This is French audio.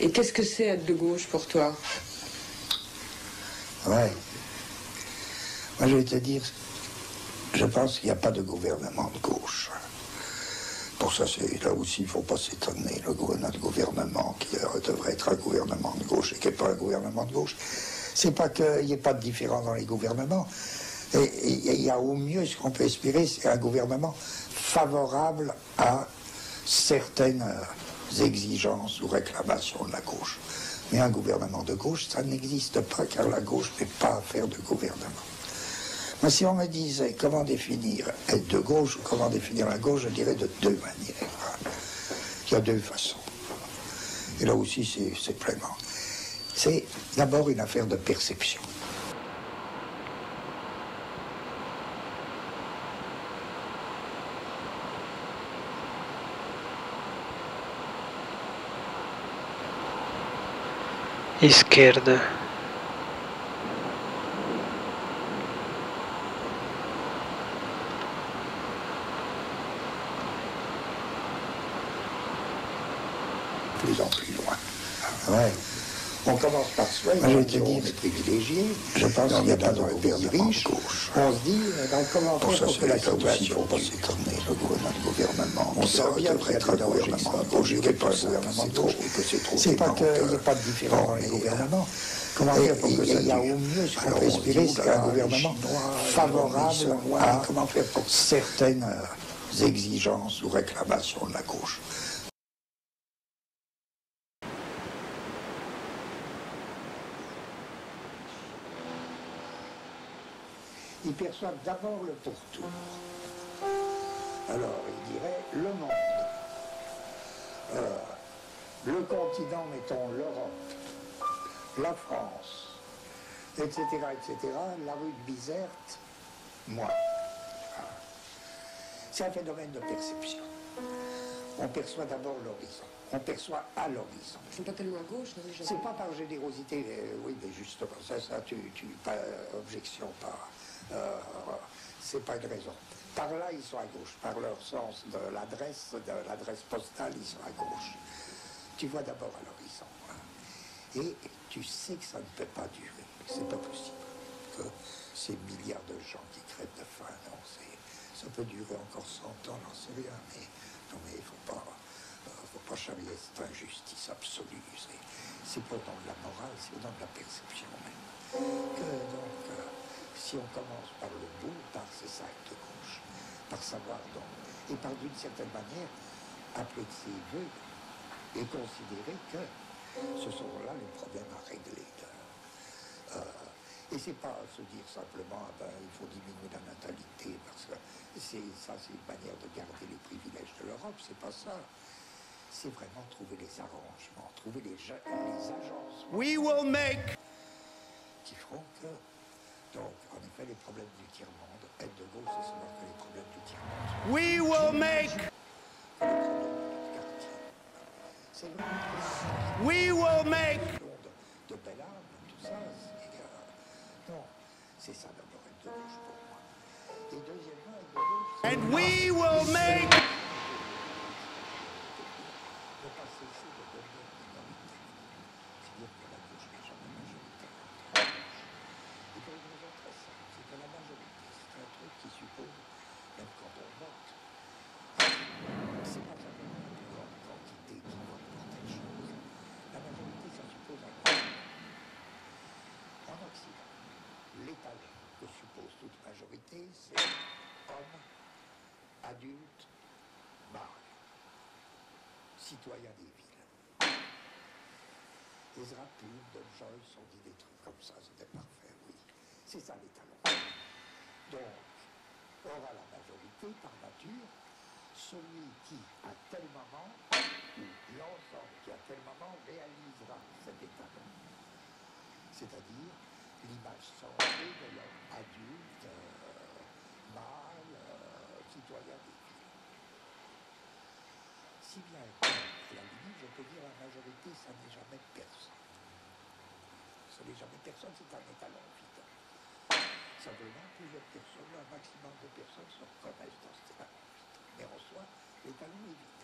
Et qu'est-ce que c'est être de gauche pour toi? Ouais. Moi, je vais te dire, je pense qu'il n'y a pas de gouvernement de gauche. Pour ça, là aussi, il ne faut pas s'étonner. Le gouvernement, qui euh, devrait être un gouvernement de gauche et qui n'est pas un gouvernement de gauche, c'est pas qu'il n'y ait pas de différence dans les gouvernements. Il y a au mieux ce qu'on peut espérer, c'est un gouvernement favorable à certaines euh, exigences ou réclamations de la gauche. Mais un gouvernement de gauche, ça n'existe pas, car la gauche n'est pas affaire de gouvernement. Moi, si on me disait comment définir être de gauche ou comment définir la gauche, je dirais de deux manières. Il y a deux façons. Et là aussi, c'est pleinement. C'est d'abord une affaire de perception. esquerda Please don't be the. All right. On commence par soi, dire, les privilégiés. Je pense qu'il n'y a pas dans les pays riches. On se dit, dans le commentaire, pour, que la situation pas s'étonner, le gouvernement, on sait bien être un gouvernement de gauche, il pas un gouvernement gauche, c'est pas qu'il n'y ait pas de différence dans les gouvernements. Comment dire pour que ça y a au mieux ce qu'on peut espérer, c'est un gouvernement favorable à certaines exigences ou réclamations de la gauche. Ils perçoivent d'abord le pourtour. Alors, ils diraient le monde. Le continent, mettons l'Europe, la France, etc., etc., la rue de Bizerte, moi. C'est un phénomène de perception. On perçoit d'abord l'horizon. On perçoit à l'horizon. C'est pas tellement à gauche, C'est pas par générosité, euh, oui, mais justement, ça, ça, tu, tu pas objection, pas. Euh, c'est pas une raison. Par là, ils sont à gauche. Par leur sens de l'adresse, de l'adresse postale, ils sont à gauche. Tu vois d'abord à l'horizon. Hein. Et tu sais que ça ne peut pas durer. C'est pas possible. Que ces milliards de gens qui crèvent de faim, non, ça peut durer encore 100 ans, j'en sais rien, mais non, mais il faut pas, euh, faut pas charrier cette injustice absolue. C'est pas dans la morale, c'est dans la perception si on commence par le bout, par ces sacs de gauche, par savoir donc, et par d'une certaine manière, de ses voeux et considérer que ce sont là les problèmes à régler. Euh, et c'est pas se dire simplement, ah ben, il faut diminuer la natalité, parce que c'est, ça, c'est une manière de garder les privilèges de l'Europe, c'est pas ça. C'est vraiment trouver les arrangements, trouver les agences. We will make qui feront que les problèmes du tiers-monde, être de gauche, c'est que les problèmes du tiers-monde. We will make. We will make. De, belle âme, tout ça, c'est. Euh, non, c'est ça d'abord être de gauche pour moi. Et deuxièmement, être de gauche. And we will make. Adulte, mâle, citoyen des villes. Les rapides de Joyce ont dit des trucs comme ça, c'était parfait, oui. C'est ça les. Donc, aura la majorité par nature celui qui, à tel moment, l'ensemble qui, à tel moment, réalisera cet étalon. C'est-à-dire l'image sensée de l'homme adulte, mâle, euh, citoyen des villes. Si bien à la limite, je peux dire la majorité, ça n'est jamais personne. Ça n'est jamais personne, c'est un étalon vide. Simplement, plusieurs personnes, un maximum de personnes se reconnaissent dans cet étalon. Mais en soi, l'étalon est vide.